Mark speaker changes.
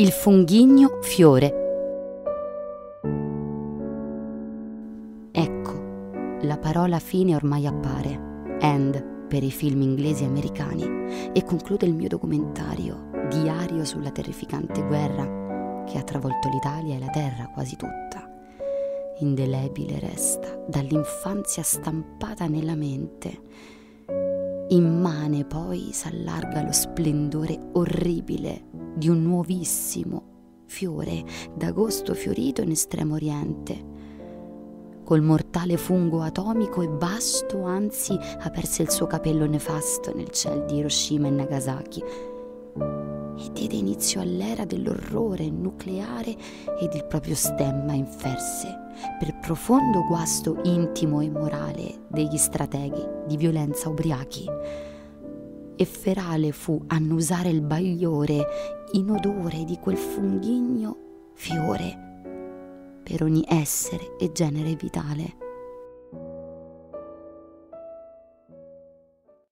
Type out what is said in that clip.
Speaker 1: Il funghigno fiore. Ecco, la parola fine ormai appare, end per i film inglesi e americani, e conclude il mio documentario, diario sulla terrificante guerra che ha travolto l'Italia e la terra quasi tutta. Indelebile resta, dall'infanzia stampata nella mente. Immane poi s'allarga lo splendore orribile di un nuovissimo fiore d'agosto fiorito in estremo oriente. Col mortale fungo atomico e vasto, anzi, aperse il suo capello nefasto nel ciel di Hiroshima e Nagasaki e diede inizio all'era dell'orrore nucleare ed il proprio stemma inferse per profondo guasto intimo e morale degli strateghi di violenza ubriachi e ferale fu annusare il bagliore in odore di quel funghigno fiore per ogni essere e genere vitale.